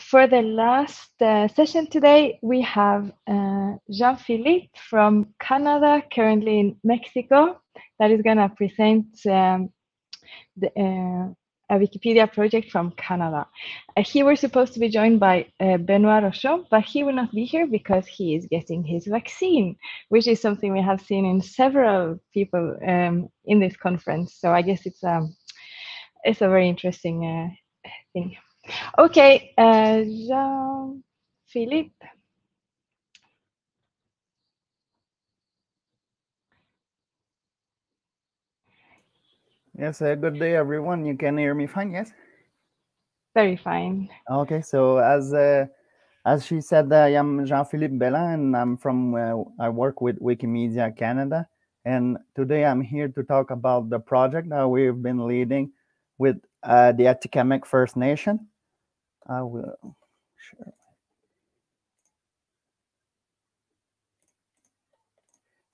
for the last uh, session today, we have uh, Jean-Philippe from Canada, currently in Mexico, that is going to present um, the, uh, a Wikipedia project from Canada. Uh, he was supposed to be joined by uh, Benoit Rochon, but he will not be here because he is getting his vaccine, which is something we have seen in several people um, in this conference. So I guess it's um, it's a very interesting uh, thing. Okay, uh, Jean-Philippe. Yes, uh, good day, everyone. You can hear me fine, yes? Very fine. Okay, so as uh, as she said, I am Jean-Philippe Béland, and I'm from, uh, I work with Wikimedia Canada. And today I'm here to talk about the project that we've been leading with uh, the Atikamekw First Nation. I will share.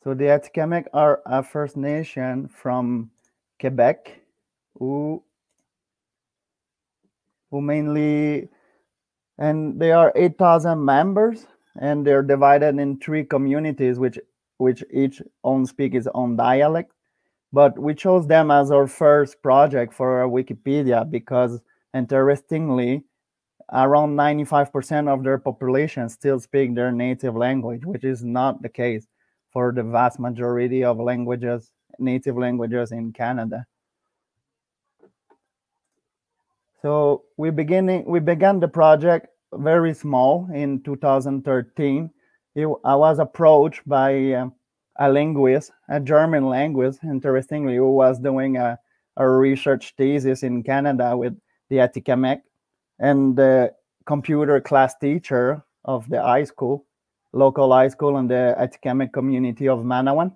So the Atikamekw are a First Nation from Quebec, who who mainly and they are 8,000 members, and they're divided in three communities, which which each own speak its own dialect. But we chose them as our first project for our Wikipedia because, interestingly, around 95% of their population still speak their native language, which is not the case for the vast majority of languages native languages in Canada. So we beginning we began the project very small in 2013. It, I was approached by um, a linguist, a German linguist, interestingly, who was doing a, a research thesis in Canada with the Atikamekw, and the computer class teacher of the high school, local high school in the Atikamekw community of Manawan.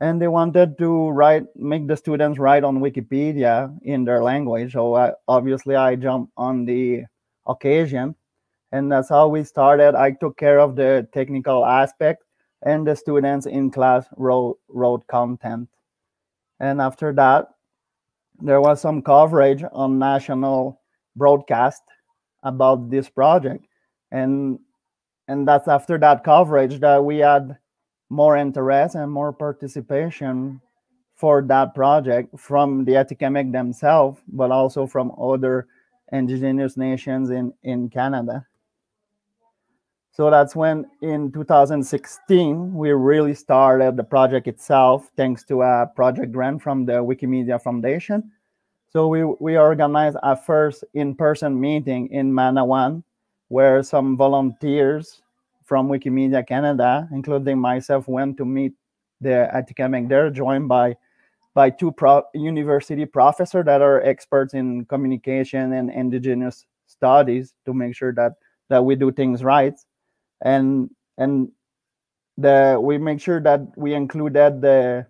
And they wanted to write make the students write on wikipedia in their language. So I, obviously i jumped on the occasion. And that's how we started. I took care of the technical aspect and the students in class wrote wrote content. And after that there was some coverage on national broadcast about this project and and that's after that coverage that we had more interest and more participation for that project from the Atikamekw themselves, but also from other indigenous nations in, in Canada. So that's when in 2016, we really started the project itself, thanks to a project grant from the Wikimedia Foundation. So we, we organized a first in-person meeting in Manawan, where some volunteers from Wikimedia Canada, including myself, went to meet the Atikamekw there, joined by by two pro university professors that are experts in communication and indigenous studies to make sure that that we do things right, and and the we make sure that we included the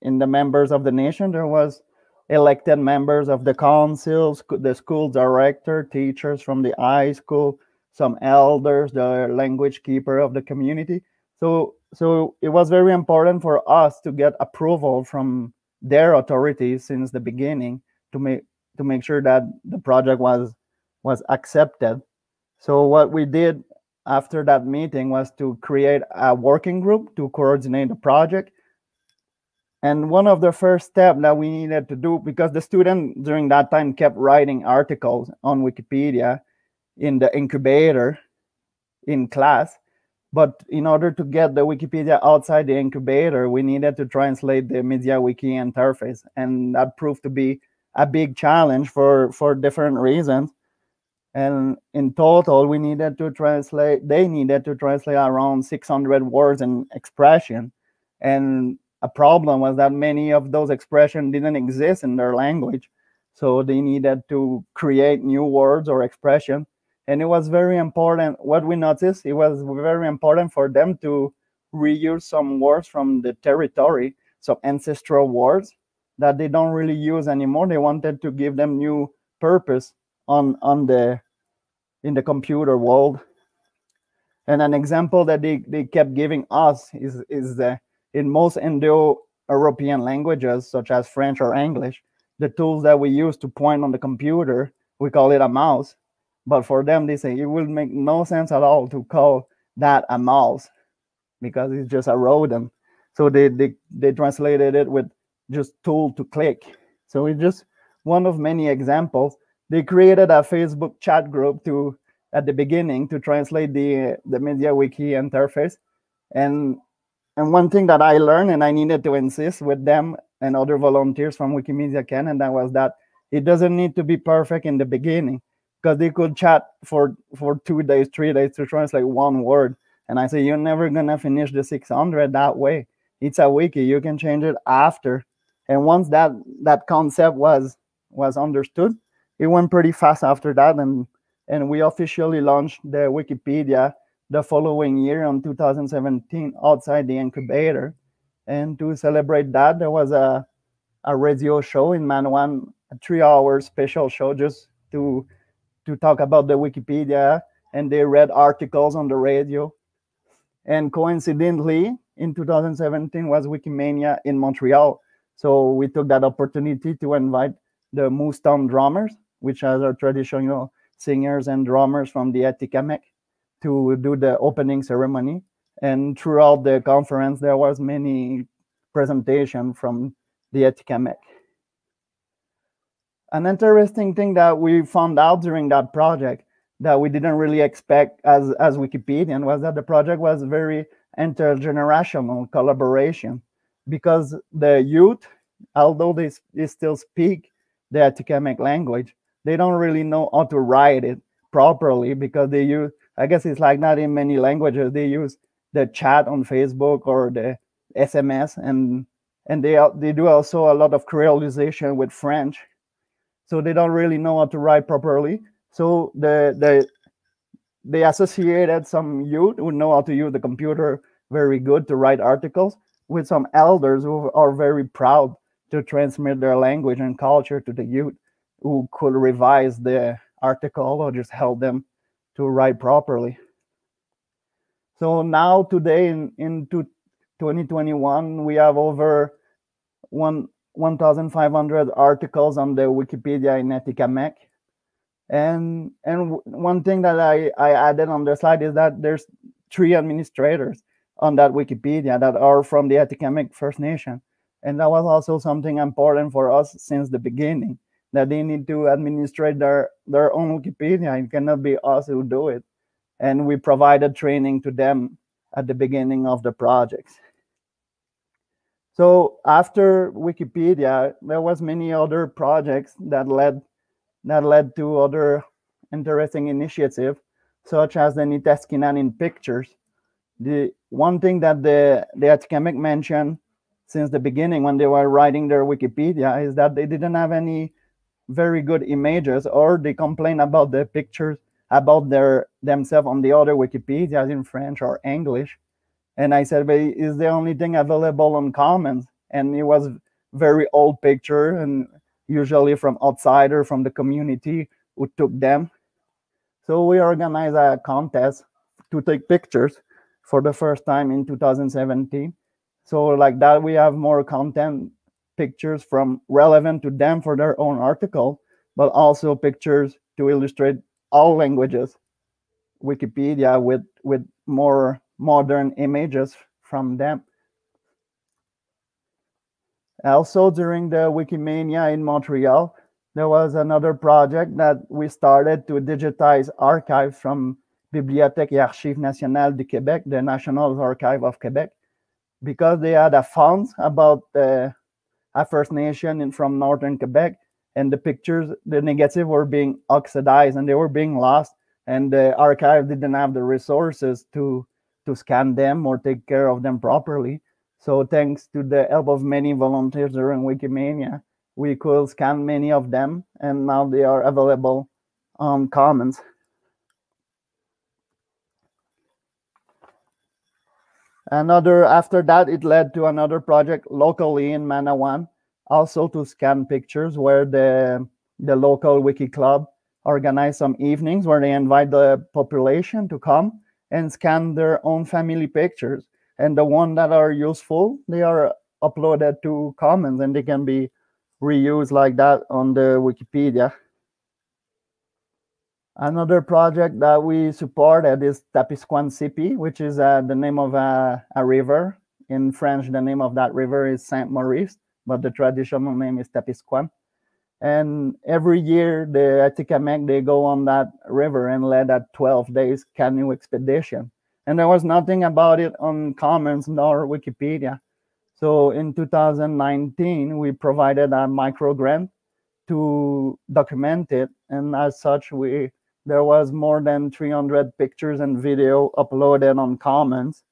in the members of the nation there was elected members of the councils, the school director, teachers from the high school, some elders, the language keeper of the community. So, so it was very important for us to get approval from their authorities since the beginning to make to make sure that the project was was accepted. So what we did after that meeting was to create a working group to coordinate the project. And one of the first steps that we needed to do, because the student during that time kept writing articles on Wikipedia, in the incubator in class. But in order to get the Wikipedia outside the incubator, we needed to translate the MediaWiki interface. And that proved to be a big challenge for, for different reasons. And in total, we needed to translate, they needed to translate around 600 words and expression. And a problem was that many of those expressions didn't exist in their language. So they needed to create new words or expression. And it was very important. What we noticed it was very important for them to reuse some words from the territory some ancestral words that they don't really use anymore. They wanted to give them new purpose on on the in the computer world. And an example that they, they kept giving us is is the in most indo-european languages such as french or english the tools that we use to point on the computer we call it a mouse But for them, they say it will make no sense at all to call that a mouse because it's just a rodent. So they, they, they translated it with just tool to click. So it's just one of many examples. They created a Facebook chat group to at the beginning to translate the the MediaWiki interface. And and one thing that I learned and I needed to insist with them and other volunteers from Wikimedia Canada was that it doesn't need to be perfect in the beginning because they could chat for for two days, three days to translate one word. And I say, you're never gonna finish the 600 that way. It's a wiki. You can change it after. And once that that concept was was understood, it went pretty fast after that. And and we officially launched the Wikipedia the following year on 2017 outside the incubator. And to celebrate that, there was a a radio show in Manawan, a three-hour special show just to to talk about the Wikipedia, and they read articles on the radio. And coincidentally, in 2017 was Wikimania in Montreal. So we took that opportunity to invite the Moose Town drummers, which are traditional singers and drummers from the Atikamekw, to do the opening ceremony. And throughout the conference, there was many presentation from the Atikamekw. An interesting thing that we found out during that project that we didn't really expect as as Wikipedian was that the project was very intergenerational collaboration because the youth, although they, they still speak the Atikamekw language, they don't really know how to write it properly because they use I guess it's like not in many languages they use the chat on Facebook or the SMS and and they they do also a lot of creolization with French, so they don't really know how to write properly. So the the they associated some youth who know how to use the computer very good to write articles with some elders who are very proud to transmit their language and culture to the youth who could revise the article or just help them to write properly. So now today in, in 2021, we have over one 1,500 articles on the Wikipedia in Atikamekw. And and one thing that I, I added on the slide is that there's three administrators on that Wikipedia that are from the Atikamekw First Nation. And that was also something important for us since the beginning, that they need to administrate their, their own Wikipedia. It cannot be us who do it. And we provided training to them at the beginning of the projects. So after Wikipedia, there was many other projects that led that led to other interesting initiatives, such as the Nitaskinan in pictures. The one thing that the the Atikamekw mentioned since the beginning when they were writing their Wikipedia is that they didn't have any very good images, or they complain about the pictures about their themselves on the other Wikipedias in French or English. And I said, but is the only thing available on Commons? And it was very old picture and usually from outsider from the community who took them. So we organized a contest to take pictures for the first time in 2017. So like that, we have more content pictures from relevant to them for their own article, but also pictures to illustrate all languages, Wikipedia with with more modern images from them. Also, during the Wikimania in Montreal, there was another project that we started to digitize archives from Bibliothèque et Archives Nationales du Québec, the National Archive of Quebec, because they had a fund about the a First Nation in, from northern Quebec, and the pictures, the negative were being oxidized and they were being lost, and the archive didn't have the resources to to scan them or take care of them properly. So thanks to the help of many volunteers during Wikimania, we could scan many of them, and now they are available on Commons. Another after that, it led to another project locally in Manawan, also to scan pictures, where the the local wiki club organized some evenings where they invite the population to come and scan their own family pictures. And the one that are useful, they are uploaded to Commons and they can be reused like that on the Wikipedia. Another project that we supported is Tapisquan Sipi, which is uh, the name of a, a, river. In French, the name of that river is Saint Maurice, but the traditional name is Tapisquan. And every year, the Atikamekw, they go on that river and lead a 12 days canoe expedition. And there was nothing about it on Commons nor Wikipedia. So in 2019, we provided a micro grant to document it. And as such, we there was more than 300 pictures and video uploaded on Commons.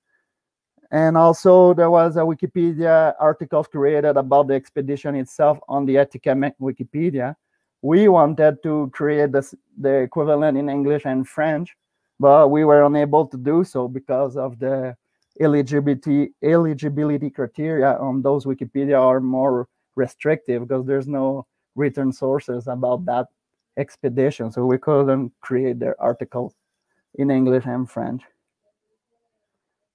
And also there was a Wikipedia article created about the expedition itself on the Atikamekw Wikipedia. We wanted to create this, the equivalent in English and French, but we were unable to do so because of the eligibility eligibility criteria on those Wikipedia are more restrictive because there's no written sources about that expedition. So we couldn't create their articles in English and French.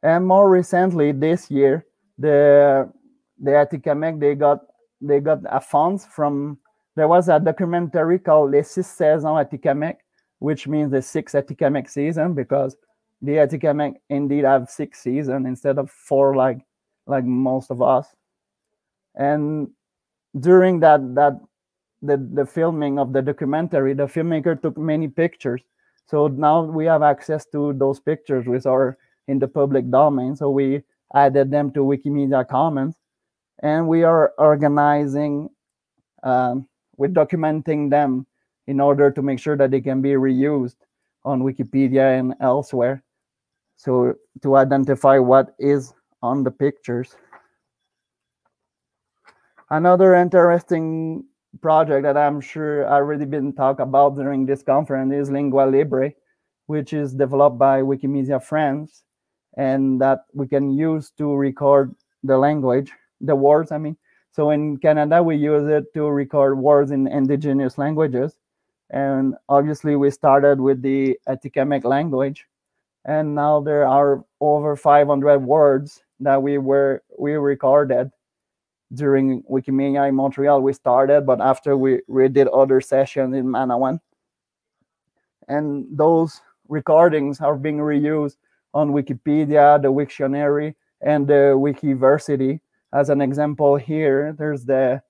And more recently, this year, the the Atikamekw they got they got a funds from there was a documentary called Les Six Saisons Atikamekw, which means the six Atikamekw season because the Atikamekw indeed have six seasons instead of four like like most of us. And during that that the, the filming of the documentary, the filmmaker took many pictures. So now we have access to those pictures which are in the public domain. So we added them to Wikimedia Commons, and we are organizing, um, we're documenting them in order to make sure that they can be reused on Wikipedia and elsewhere. So to identify what is on the pictures. Another interesting project that I'm sure already been talked about during this conference is Lingua Libre, which is developed by Wikimedia France and that we can use to record the language, the words, I mean. So in Canada, we use it to record words in indigenous languages. And obviously, we started with the Atikamekw language. And now there are over 500 words that we were we recorded during Wikimedia in Montreal. We started, but after we, we did other sessions in Manawan. And those recordings are being reused on Wikipedia, the Wiktionary, and the Wikiversity. As an example here, there's the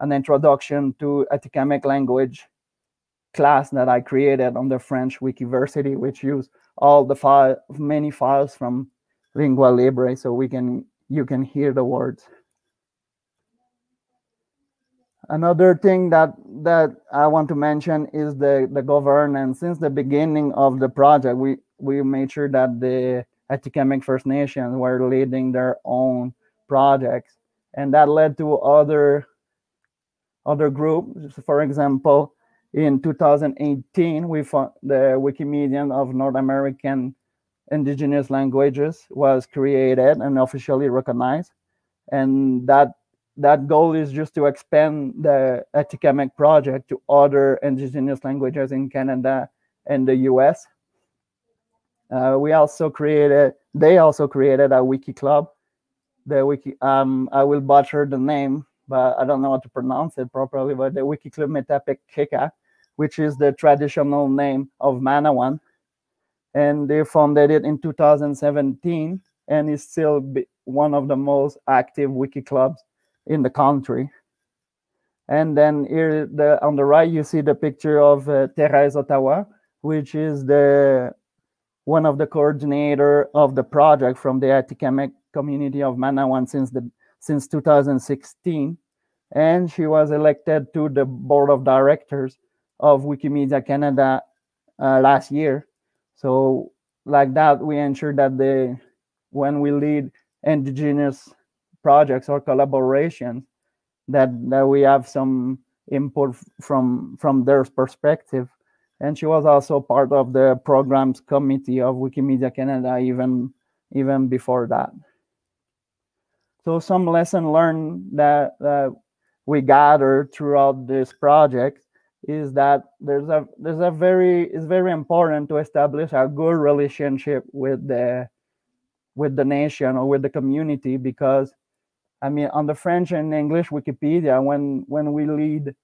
an introduction to Atikamekw language class that I created on the French Wikiversity, which use all the file, many files from Lingua Libre, so we can you can hear the words. Another thing that that I want to mention is the the governance. Since the beginning of the project, we we made sure that the Atikamekw First Nations were leading their own projects, and that led to other other groups. For example, in 2018, we found the Wikimedia of North American Indigenous Languages was created and officially recognized, and that that goal is just to expand the Atikamekw project to other indigenous languages in Canada and the US. Uh, we also created, they also created a wiki club. The wiki, um, I will butcher the name, but I don't know how to pronounce it properly, but the wiki club Metapek Keka, which is the traditional name of Manawan. And they founded it in 2017 and is still one of the most active wiki clubs in the country. And then here the, on the right, you see the picture of uh, Thérèse Ottawa, which is the one of the coordinator of the project from the Atikamekw community of Manawan since the since 2016, and she was elected to the board of directors of Wikimedia Canada uh, last year. So like that, we ensure that the when we lead indigenous projects or collaborations, that that we have some input from from their perspective and she was also part of the programs committee of Wikimedia Canada even even before that. So some lesson learned that uh, we gathered throughout this project is that there's a there's a very it's very important to establish a good relationship with the with the nation or with the community because I mean on the French and English Wikipedia when when we lead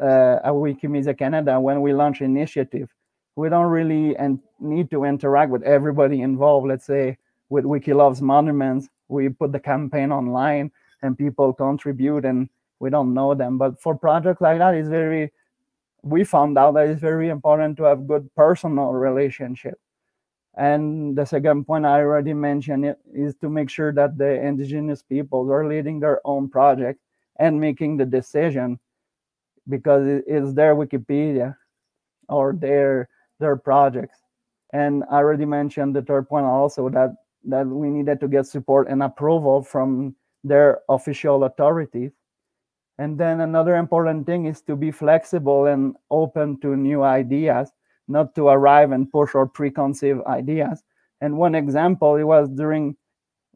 uh, Wikimedia Canada when we launch initiative. we don't really and need to interact with everybody involved. Let's say with Wiki Loves Monuments, we put the campaign online and people contribute and we don't know them. But for projects like that, it's very we found out that it's very important to have good personal relationship. And the second point I already mentioned it, is to make sure that the indigenous peoples are leading their own project and making the decision because it's their Wikipedia or their their projects. And I already mentioned the third point also that that we needed to get support and approval from their official authorities. And then another important thing is to be flexible and open to new ideas, not to arrive and push or preconceived ideas. And one example, it was during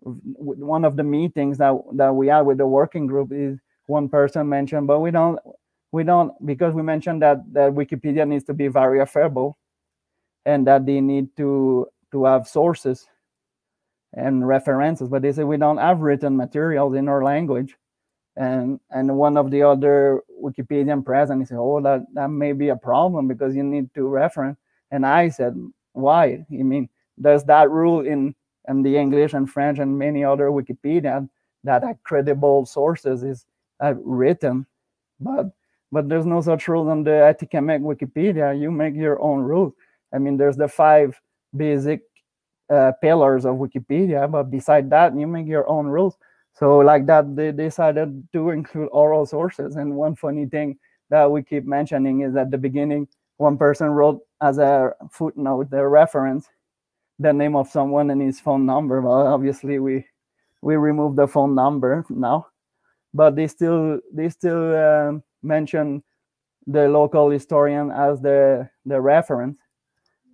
one of the meetings that, that we had with the working group is one person mentioned, but we don't we don't because we mentioned that that Wikipedia needs to be verifiable and that they need to to have sources and references but they say we don't have written materials in our language and and one of the other wikipedian present he said oh that that may be a problem because you need to reference. And i said why? I mean there's that rule in in the english and french and many other wikipedia that credible sources is uh, written? But but there's no such rule on the Atikamekw wikipedia. You make your own rules i mean there's the five basic uh, pillars of Wikipedia, but beside that, you make your own rules. So, like that, they decided to include oral sources. And one funny thing that we keep mentioning is at the beginning, one person wrote as a footnote the reference, the name of someone and his phone number. Well, obviously, we we removed the phone number now, but they still they still uh, mention the local historian as the the reference.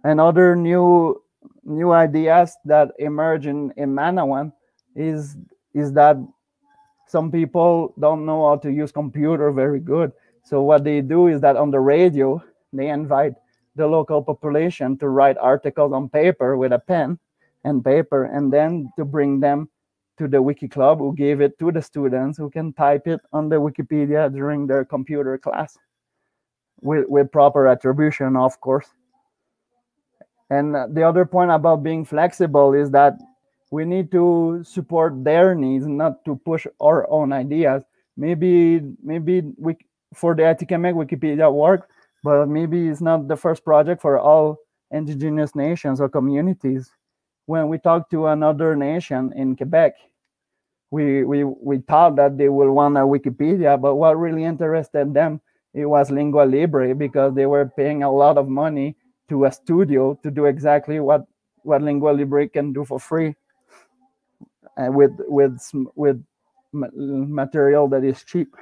Another new new ideas that emerge in, in Manawan is is that some people don't know how to use computer very good. So what they do is that on the radio they invite the local population to write articles on paper with a pen and paper, and then to bring them to the Wiki Club, who gave it to the students who can type it on the Wikipedia during their computer class with, with proper attribution, of course. And the other point about being flexible is that we need to support their needs, not to push our own ideas. Maybe, maybe we for the Atikamekw Wikipedia work, but maybe it's not the first project for all indigenous nations or communities. When we talk to another nation in Quebec, we we we thought that they will want a Wikipedia, but what really interested them it was Lingua Libre because they were paying a lot of money to a studio to do exactly what what Lingua Libre can do for free uh, with with with material that is cheap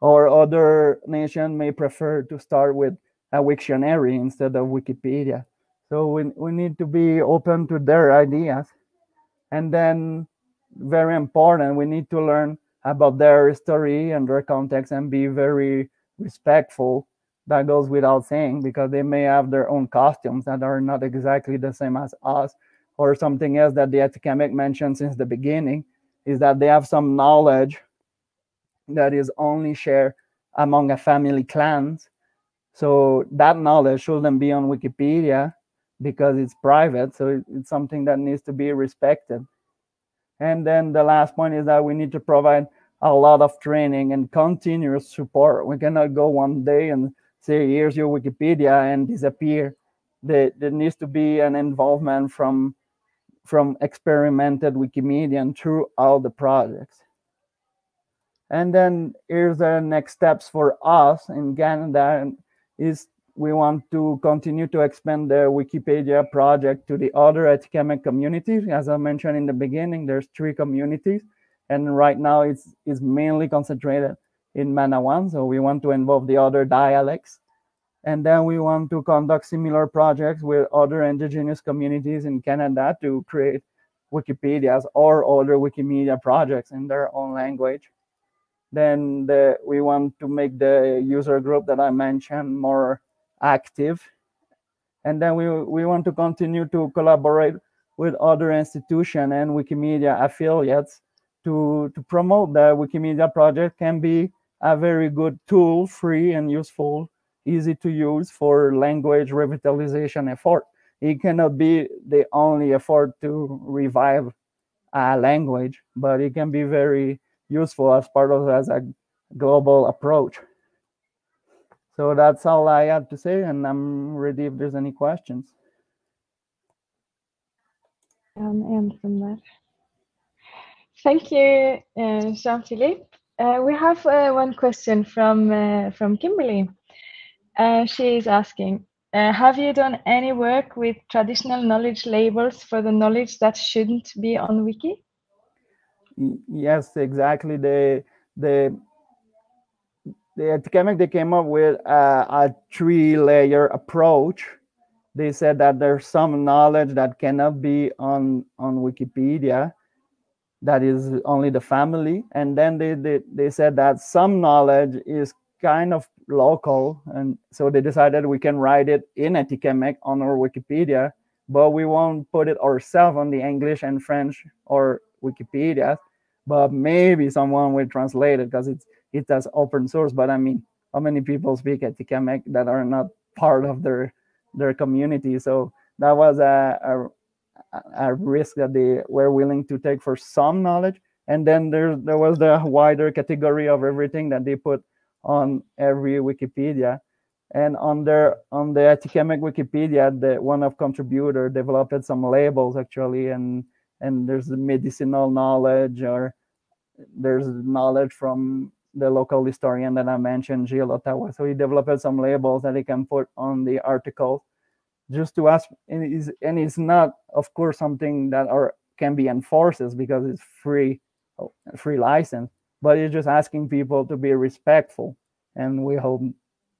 or other nation may prefer to start with a Wiktionary instead of Wikipedia. So we, we need to be open to their ideas. And then very important, we need to learn about their history and their context and be very respectful that goes without saying because they may have their own costumes that are not exactly the same as us or something else that the Atikamekw mentioned since the beginning is that they have some knowledge that is only shared among a family clans. So that knowledge shouldn't be on wikipedia because it's private so it's something that needs to be respected. And then the last point is that we need to provide a lot of training and continuous support. We cannot go one day and say here's your wikipedia and disappear. There, there needs to be an involvement from from experimented wikimedian through all the projects and then here's the next steps for us in canada is we want to continue to expand the wikipedia project to the other Atikamekw communities as i mentioned in the beginning there's three communities and right now it's, it's mainly concentrated in Manawan. So we want to involve the other dialects. And then we want to conduct similar projects with other indigenous communities in Canada to create Wikipedias or other Wikimedia projects in their own language. Then the, we want to make the user group that I mentioned more active. And then we, we want to continue to collaborate with other institutions and Wikimedia affiliates to, to promote the Wikimedia project can be a very good tool, free and useful easy to use for language revitalization effort. It cannot be the only effort to revive a language, but it can be very useful as part of as a global approach. So that's all I had to say, and I'm ready if there's any questions. Um, and from that. Thank you, uh, Jean-Philippe. Uh, we have uh, one question from uh, from Kimberly. Uh, she is asking, uh, have you done any work with traditional knowledge labels for the knowledge that shouldn't be on Wiki? Yes, exactly. The the the Atikamekw they came up with a, a three-layer approach. They said that there's some knowledge that cannot be on on Wikipedia, that is only the family, and then they they, they said that some knowledge is kind of local, and so they decided we can write it in Atikamekw on our Wikipedia, but we won't put it ourselves on the English and French or Wikipedia, but maybe someone will translate it because it's it as open source. But I mean, how many people speak Atikamekw that are not part of their their community? So that was a, a, a risk that they were willing to take for some knowledge. And then there there was the wider category of everything that they put on every Wikipedia. And on their on the Atikamekw Wikipedia, the one of contributor developed some labels actually, and and there's medicinal knowledge or there's knowledge from the local historian that I mentioned, Gilles Ottawa. So he developed some labels that he can put on the articles just to ask, and it's, and it's not, of course, something that are can be enforced because it's free, free license but it's just asking people to be respectful and we hope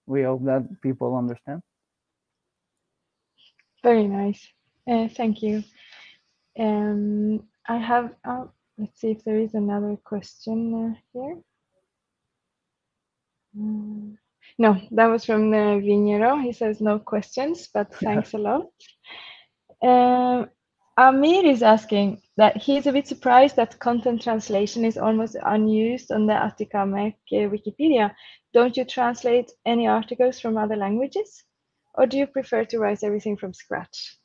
we hope that people understand. Very nice. Uh, thank you. Um i have uh, let's see if there is another question uh, here. Mm, no that was from uh, Vinero. he says no questions but thanks a lot. Uh, Amir is asking that he's a bit surprised that content translation is almost unused on the Atikamekw uh, Wikipedia. Don't you translate any articles from other languages? Or do you prefer to write everything from scratch?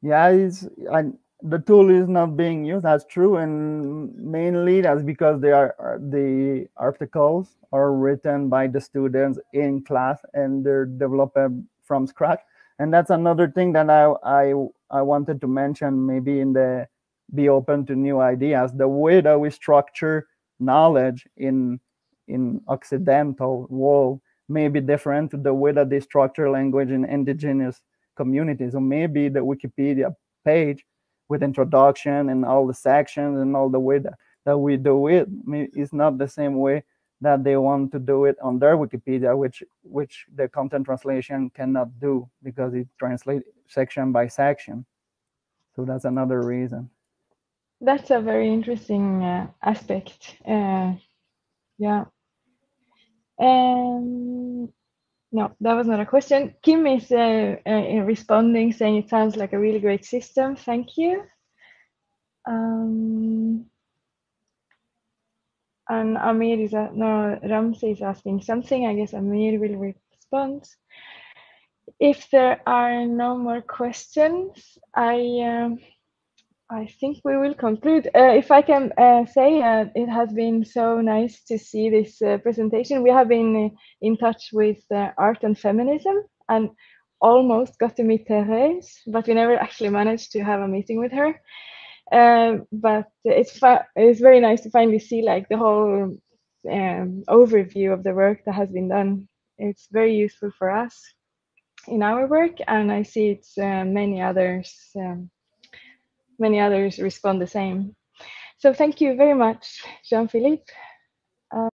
Yeah, it's, I, the tool is not being used. That's true, and mainly that's because they are the articles are written by the students in class and they're developed from scratch and that's another thing that I, I I wanted to mention maybe in the be open to new ideas. The way that we structure knowledge in in occidental world may be different to the way that they structure language in indigenous communities. Or maybe the wikipedia page with introduction and all the sections and all the way that, that we do it is not the same way that they want to do it on their Wikipedia, which which the content translation cannot do because it translates section by section. So that's another reason. That's a very interesting uh, aspect. Uh, yeah. Um, no, that was not a question. Kim is uh, uh responding, saying it sounds like a really great system. Thank you. Um, and Amir is, a, no, Ramsey is asking something. I guess Amir will respond. If there are no more questions, I um, I think we will conclude. Uh, if I can uh, say, uh, it has been so nice to see this uh, presentation. We have been uh, in touch with uh, art and feminism and almost got to meet Therese, but we never actually managed to have a meeting with her. Um, but it's it's very nice to finally see like the whole um, overview of the work that has been done. It's very useful for us in our work, and I see it's uh, many others um, many others respond the same. So thank you very much, Jean-Philippe.